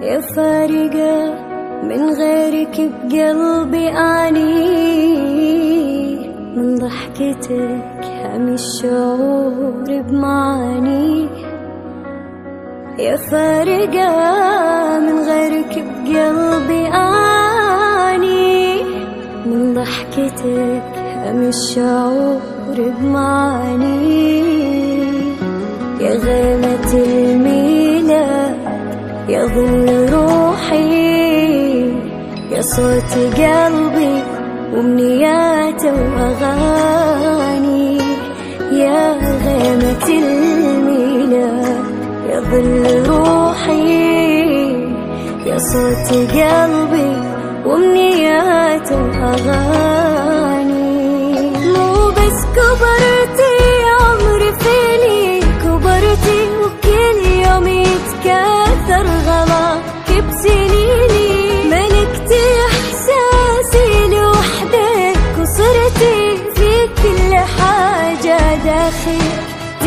يا فارقة من غيرك بقلبي أني من ضحكتك هم الشعور بمعاني. يا فارقة من غيرك بقلبي أني من ضحكتك هم الشعور بمعاني. يا غيمة الميلاد يا ظل صوت قلبي وامنياته وأغاني. يا غيمة الميلاد يا ظل روحي. يا صوت قلبي وامنياته وأغاني.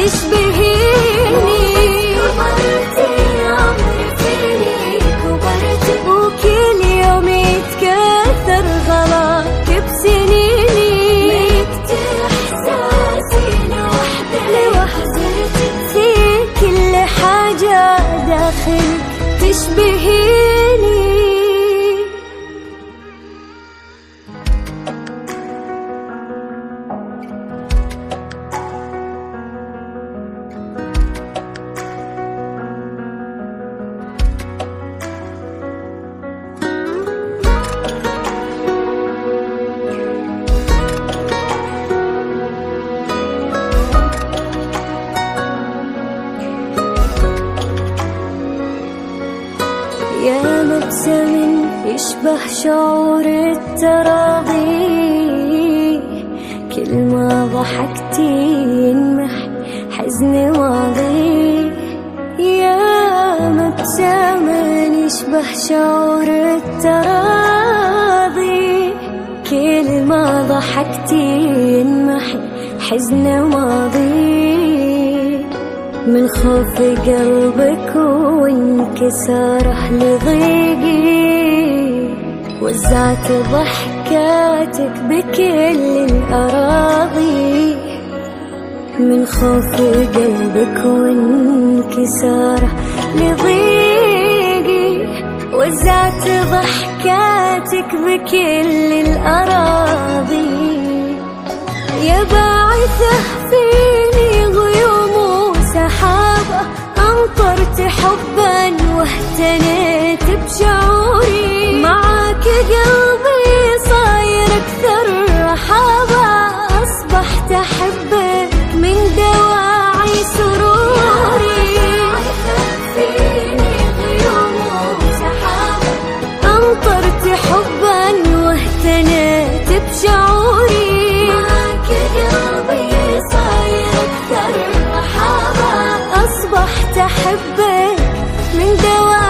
تشبهيني كبرتي عمري فيني كبرتي وكل يوم يتكاثر غلاك بسنيني احساسي لوحدك كل حاجة داخلك تشبهيني يا مبسم يشبه شعور التراضي. كل ما ضحكتي ينمح حزن ماضي يا مبتسم يشبه شعور التراضي. كل ما ضحكتي ينمح حزن ماضي من خوف قلبك وانكساره لضيقي وزعت ضحكاتك بكل الأراضي. من خوف قلبك وانكساره لضيقي وزعت ضحكاتك بكل الأراضي. صرت حبا واهتنيت بشعوري. معاك قلبي صاير أكثر رحابة. أصبحت أحبك من دواعي سروري. فيني غيوم وسحابة أمطرت حبا واهتنيت بشعوري. معاك قلبي صاير أكثر حبك من دوام